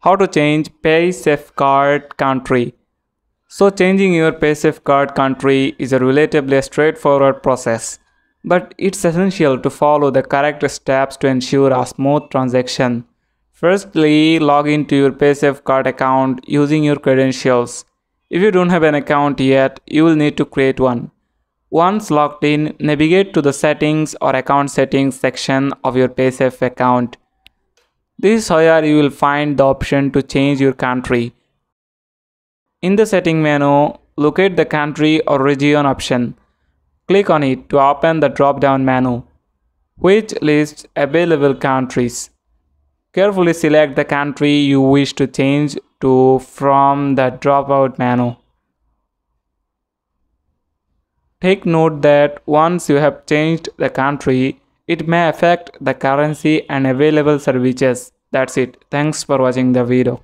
how to change paysafecard country. So changing your paysafecard country is a relatively straightforward process but it's essential to follow the correct steps to ensure a smooth transaction. Firstly log into your paysafecard account using your credentials. If you don't have an account yet you will need to create one. Once logged in navigate to the settings or account settings section of your paysafe account this is where you will find the option to change your country. In the setting menu, locate the country or region option. Click on it to open the drop-down menu, which lists available countries. Carefully select the country you wish to change to from the drop-out menu. Take note that once you have changed the country, it may affect the currency and available services. That's it. Thanks for watching the video.